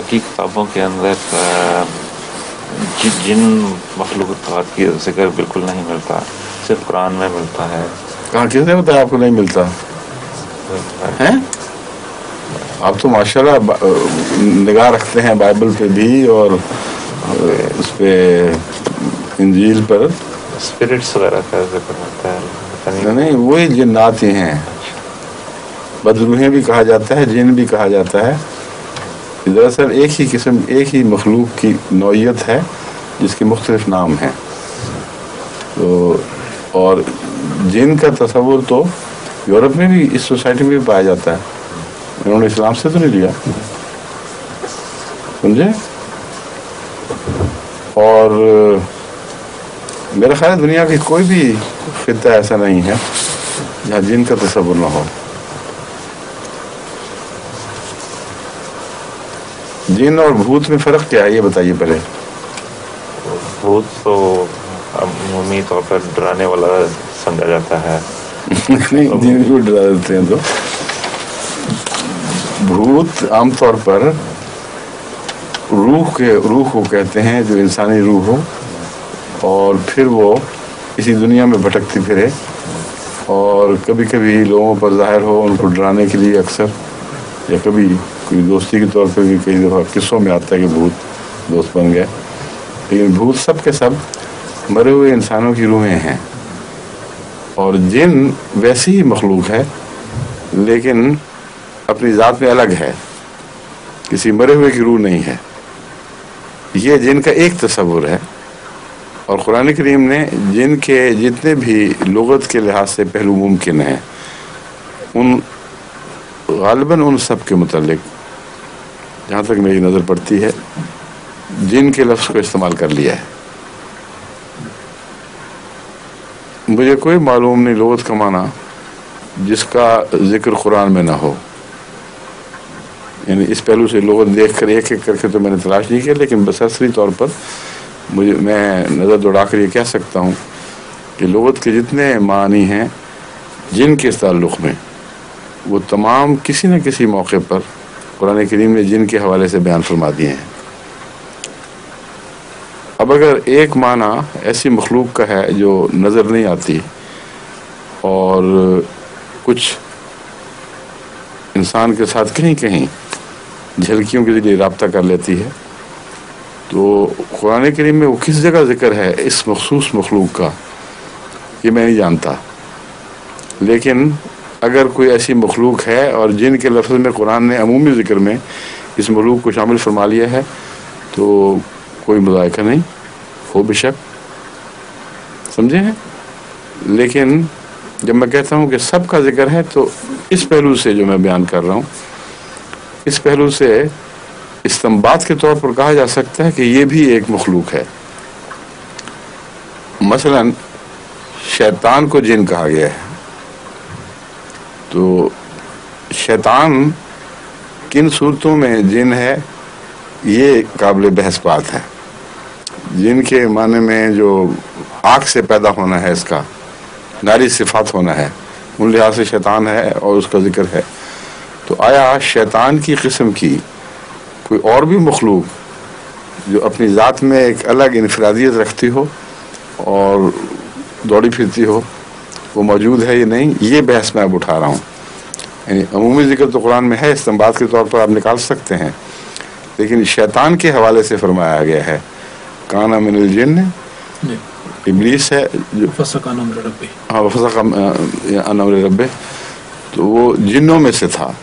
बाकी किताबों के अंदर जि, जिन मखलूक की ज़िक्र बिल्कुल नहीं मिलता सिर्फ़ कुरान में मिलता है। कहाँ किसने बताया आपको नहीं मिलता? है? आप तो माशाल्लाह निगाह रखते हैं बाइबल पे भी और उस पे इंजील पर। स्पिरिट्स वगैरह का ज़िक्र होता है नहीं, नहीं वही जिन्नात ही हैं। बदरूहें भी कहा जाता है जिन भी कहा जाता है। दरअसल एक ही किस्म, एक ही मखलूक की नौीयत है, जिसके मुख्तलिफ़ नाम हैं। तो और जिन का तस्वुर तो यूरोप में भी, इस सोसाइटी में भी पाया जाता है। इन्होंने इस्लाम से तो नहीं लिया। समझे? और मेरा ख्याल दुनिया की कोई भी खत्ता ऐसा नहीं है, जहाँ जिन का तस्वुर ना हो। जिन और भूत में फ़र्क क्या है ये बताइए पहले। भूत तो अमूमी तौर पर डराने वाला समझा जाता है। नहीं जिन को डरा देते हैं तो। भूत आमतौर पर रूह के रूह को कहते हैं जो इंसानी रूह हो और फिर वो इसी दुनिया में भटकती फिरे और कभी कभी लोगों पर ज़ाहिर हो उनको डराने के लिए अक्सर या कभी कोई दोस्ती के तौर पर भी कई दफ़ा किस्सों में आता है कि भूत दोस्त बन गए। लेकिन भूत सब के सब मरे हुए इंसानों की रूहें हैं। और जिन वैसी ही मखलूक है, लेकिन अपनी ज़ात में अलग है। किसी मरे हुए की रूह नहीं है। ये जिन का एक तस्वुर है। और कुरान करीम ने जिन के जितने भी लगत के लिहाज से पहलू मुमकिन हैं, उन, गालबन उन सब के मतलब जहाँ तक मेरी नज़र पड़ती है, जिन के लफ्ज़ को इस्तेमाल कर लिया है। मुझे कोई मालूम नहीं लोगत कमाना जिसका ज़िक्र कुरान में ना हो। यानी इस पहलू से लोग देख कर एक एक करके तो मैंने तलाश नहीं किया, लेकिन बसरी तौर पर मुझे, मैं नज़र दौड़ा कर ये कह सकता हूँ कि लोगत के जितने मानी हैं जिन के ताल्लुक़ में, वो तमाम किसी न किसी मौके पर कुरान करीम ने जिन के हवाले से बयान फरमा दिए हैं। अब अगर एक माना ऐसी मखलूक का है जो नज़र नहीं आती और कुछ इंसान के साथ कहीं कहीं झलकियों के ज़रिए रबता कर लेती है तो कुरान करीम में वो किस जगह ज़िक्र है इस मखसूस मखलूक का, ये मैं नहीं जानता। लेकिन अगर कोई ऐसी मखलूक है और जिन के लफ्ज़ में कुरान ने अमूमी ज़िक्र में इस मखलूक को शामिल फरमा लिया है तो कोई मुजायका नहीं, हो बेशक। समझे हैं? लेकिन जब मैं कहता हूँ कि सब का ज़िक्र है तो इस पहलू से जो मैं बयान कर रहा हूँ, इस पहलू से इस्तम्बात के तौर पर कहा जा सकता है कि ये भी एक मखलूक है। मसलन, शैतान को जिन कहा गया है। तो शैतान किन सूरतों में जिन है, ये काबिल बहस बात है। जिनके माने में जो आग से पैदा होना है इसका, नारी सिफात होना है, उन लिहाज से शैतान है और उसका ज़िक्र है। तो आया शैतान की किस्म की कोई और भी मखलूक जो अपनी ज़ात में एक अलग इनफरादियत रखती हो और दौड़ी फिरती हो वो मौजूद है या नहीं ये बहस मैं अब उठा रहा हूँ। यानी अमूमी ज़िक्र तो कुरान में है इस्तेमाल के तौर पर आप निकाल सकते हैं। लेकिन शैतान के हवाले से फरमाया गया है काना मिनल जिन इबलीस है जो हाँ अनमर रब्बे। तो वो जिन्नों में से था।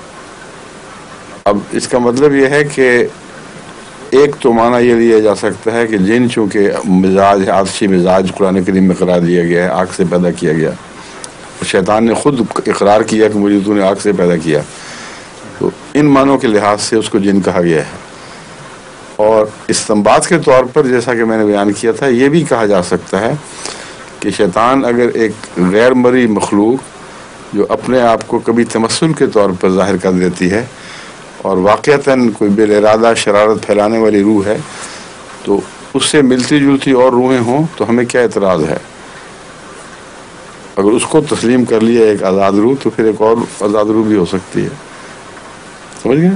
अब इसका मतलब यह है कि एक तो माना ये लिया जा सकता है कि जिन चूँकि मिजाज आदशी मिजाज कुरान करीम में करार दिया गया है आग से पैदा किया गया। शैतान ने खुद इकरार किया कि मुझे तूने आग से पैदा किया। तो इन मानों के लिहाज से उसको जिन कहा गया है। और इस्तम्बात के तौर पर जैसा कि मैंने बयान किया था, ये भी कहा जा सकता है कि शैतान अगर एक गैर मरी मखलूक जो अपने आप को कभी तमसल के तौर पर ज़ाहिर कर देती है और वाक़ता कोई बेलरादा शरारत फैलाने वाली रूह है तो उससे मिलती जुलती और रूहें हों तो हमें क्या एतराज़ है? अगर उसको तस्लीम कर लिया एक आज़ाद रू तो फिर एक और आज़ाद रू भी हो सकती है। समझ गए?